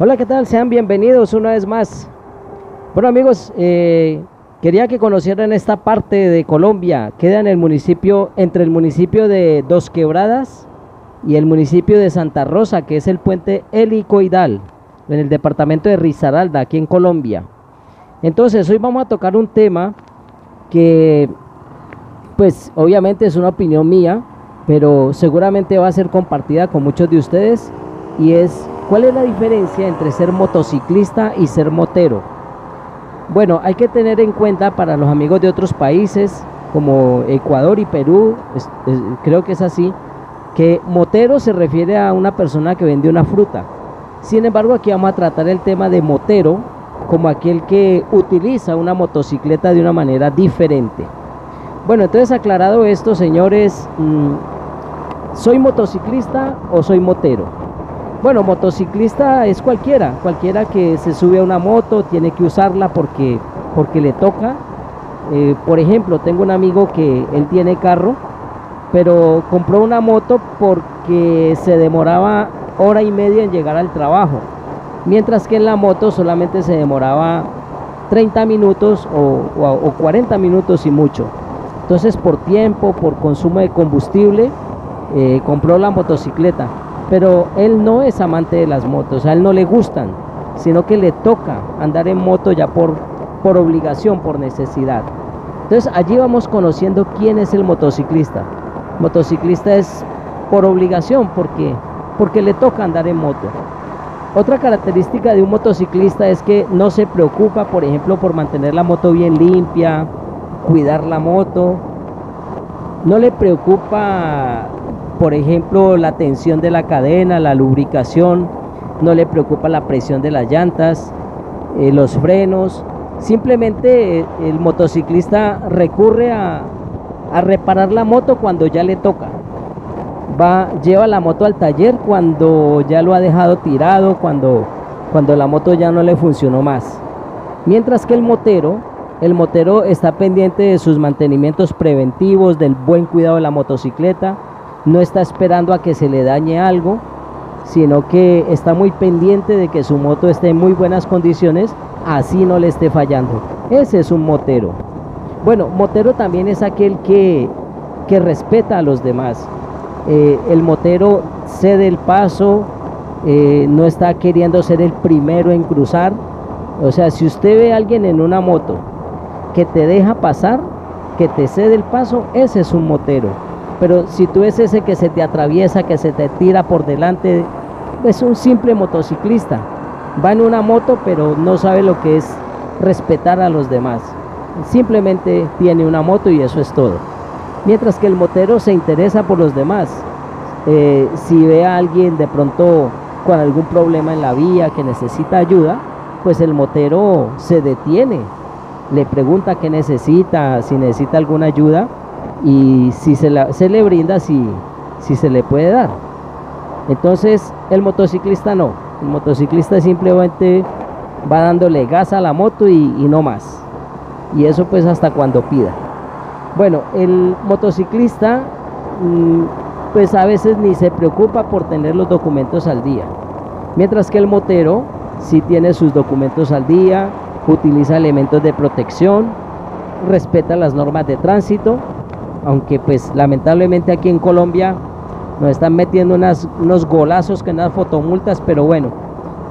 Hola, ¿qué tal? Sean bienvenidos una vez más. Bueno amigos, eh, quería que conocieran esta parte de Colombia. Queda en el municipio, entre el municipio de Dos Quebradas y el municipio de Santa Rosa, que es el puente helicoidal, en el departamento de Risaralda, aquí en Colombia. Entonces, hoy vamos a tocar un tema que, pues, obviamente es una opinión mía, pero seguramente va a ser compartida con muchos de ustedes y es ¿Cuál es la diferencia entre ser motociclista y ser motero? Bueno, hay que tener en cuenta para los amigos de otros países como Ecuador y Perú, creo que es así, que motero se refiere a una persona que vende una fruta. Sin embargo, aquí vamos a tratar el tema de motero como aquel que utiliza una motocicleta de una manera diferente. Bueno, entonces aclarado esto, señores, mm, ¿soy motociclista o soy motero? Bueno, motociclista es cualquiera, cualquiera que se sube a una moto tiene que usarla porque, porque le toca. Eh, por ejemplo, tengo un amigo que él tiene carro, pero compró una moto porque se demoraba hora y media en llegar al trabajo, mientras que en la moto solamente se demoraba 30 minutos o, 40 minutos y mucho. Entonces por tiempo, por consumo de combustible, eh, compró la motocicleta pero él no es amante de las motos, a él no le gustan, sino que le toca andar en moto ya por, por obligación, por necesidad. Entonces allí vamos conociendo quién es el motociclista. Motociclista es por obligación, porque porque le toca andar en moto. Otra característica de un motociclista es que no se preocupa, por ejemplo, por mantener la moto bien limpia, cuidar la moto. No le preocupa por ejemplo, la tensión de la cadena, la lubricación, no le preocupa la presión de las llantas, eh, los frenos. Simplemente eh, el motociclista recurre a, reparar la moto cuando ya le toca. Va, lleva la moto al taller cuando ya lo ha dejado tirado, cuando, cuando la moto ya no le funcionó más. Mientras que el motero, el motero está pendiente de sus mantenimientos preventivos, del buen cuidado de la motocicleta, no está esperando a que se le dañe algo, sino que está muy pendiente de que su moto esté en muy buenas condiciones, así no le esté fallando. Ese es un motero. Bueno, motero también es aquel que, que respeta a los demás. Eh, el motero cede el paso, eh, no está queriendo ser el primero en cruzar. O sea, si usted ve a alguien en una moto que te deja pasar, que te cede el paso, ese es un motero. Pero si tú ves ese que se te atraviesa, que se te tira por delante, es un simple motociclista. Va en una moto, pero no sabe lo que es respetar a los demás. Simplemente tiene una moto y eso es todo. Mientras que el motero se interesa por los demás. Eh, si ve a alguien de pronto con algún problema en la vía que necesita ayuda, pues el motero se detiene, le pregunta qué necesita, si necesita alguna ayuda y si se, le brinda, si, si se le puede dar. Entonces el motociclista no, el motociclista simplemente va dándole gas a la moto y, no más. Y eso pues hasta cuando pida. Bueno, el motociclista mm, pues a veces ni se preocupa por tener los documentos al día. Mientras que el motero sí tiene sus documentos al día, utiliza elementos de protección, respeta las normas de tránsito aunque pues lamentablemente aquí en Colombia nos están metiendo unos golazos que unas fotomultas, pero bueno,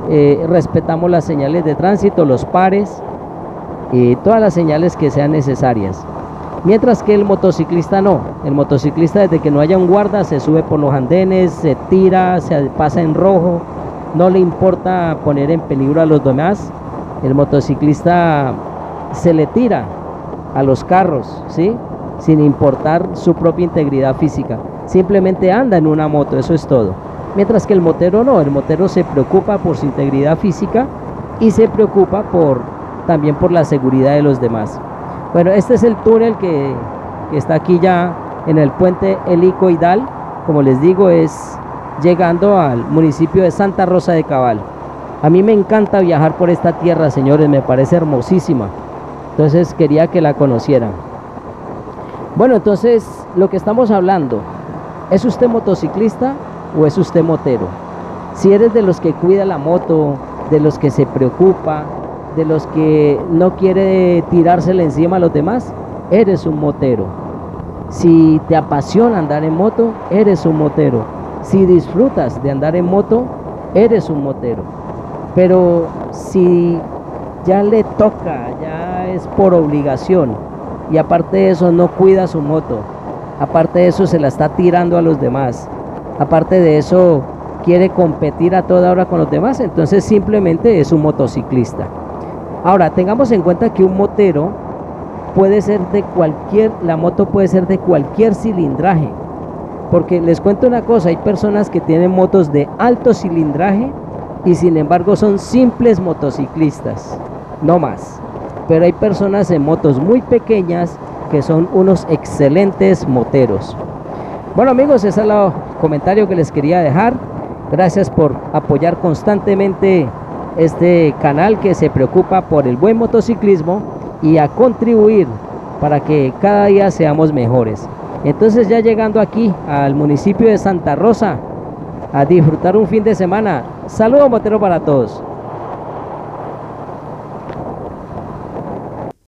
eh, respetamos las señales de tránsito, los pares, y todas las señales que sean necesarias. Mientras que el motociclista no, el motociclista desde que no haya un guarda se sube por los andenes, se tira, se pasa en rojo, no le importa poner en peligro a los demás, el motociclista se le tira a los carros, ¿sí? Sin importar su propia integridad física. Simplemente anda en una moto, eso es todo. Mientras que el motero no, el motero se preocupa por su integridad física y se preocupa por también por la seguridad de los demás. Bueno, este es el túnel que, está aquí ya en el puente helicoidal, como les digo, es llegando al municipio de Santa Rosa de Cabal. A mí me encanta viajar por esta tierra, señores, me parece hermosísima. Entonces quería que la conocieran. Bueno, entonces lo que estamos hablando, ¿es usted motociclista o es usted motero? Si eres de los que cuida la moto, de los que se preocupa, de los que no quiere tirársele encima a los demás, eres un motero. Si te apasiona andar en moto, eres un motero. Si disfrutas de andar en moto, eres un motero. Pero si ya le toca, ya es por obligación, y aparte de eso no cuida su moto, aparte de eso se la está tirando a los demás, aparte de eso quiere competir a toda hora con los demás, entonces simplemente es un motociclista. Ahora, tengamos en cuenta que un motero puede ser de cualquier, la moto puede ser de cualquier cilindraje. Porque les cuento una cosa, hay personas que tienen motos de alto cilindraje y sin embargo son simples motociclistas, no más. Pero hay personas en motos muy pequeñas que son unos excelentes moteros. Bueno amigos, ese es el comentario que les quería dejar. Gracias por apoyar constantemente este canal que se preocupa por el buen motociclismo y a contribuir para que cada día seamos mejores. Entonces ya llegando aquí al municipio de Santa Rosa a disfrutar un fin de semana. Saludos motero para todos.